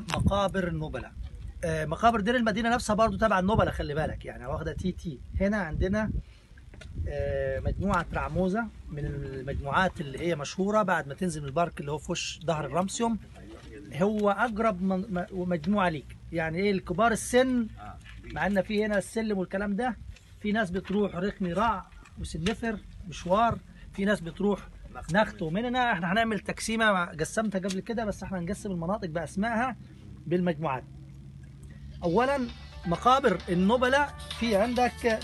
مقابر النبلاء. آه، مقابر دير المدينة نفسها برضو تبع النبلاء خلي بالك. يعني واخدة TT. هنا عندنا آه، مجموعة رعموزه من المجموعات اللي هي مشهورة بعد ما تنزل من ال park اللي هو في وش ظهر الرمسيوم. هو أقرب مجموعة ليك. يعني إيه الكبار السن مع إن في هنا السلم والكلام ده في ناس بتروح رخمي رع وسنفر مشوار في ناس بتروح نخت ومننا إحنا هنعمل تقسيمة قسمتها قبل كده بس إحنا هنقسم المناطق باسمائها بالمجموعات. اولا مقابر النبلاء في عندك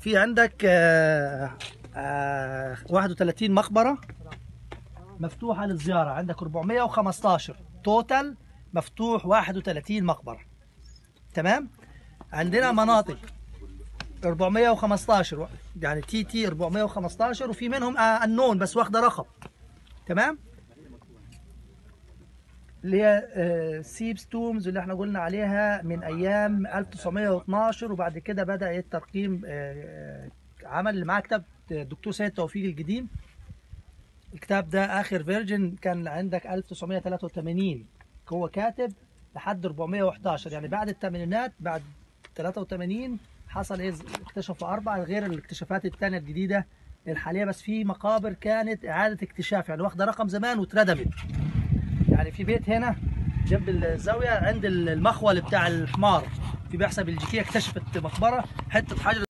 في عندك آه، آه، 31 مقبرة مفتوحة للزيارة. عندك 415 توتال مفتوح 31 مقبرة. تمام؟ عندنا مناطق. 415 يعني TT 415 وفي منهم آه، النون بس واخدة رقم. تمام؟ اللي هي آه، Thebes tombs اللي إحنا قلنا عليها من أيام 1912 وبعد كده بدأ الترقيم آه، عمل معاه كتاب الدكتور سيد توفيق القديم. الكتاب ده آخر version كان عندك 1983 هو كاتب لحد 411 يعني بعد الثمانينات بعد 83 حصل إيه؟ اكتشفوا اربعه غير الاكتشافات الثانية الجديدة الحالية بس في مقابر كانت إعادة اكتشاف يعني واخدة رقم زمان واتردمت. يعني في بيت هنا جنب الزاوية عند المخول بتاع الحمار في بعثه بلجيكية اكتشفت مقبرة حتة حجر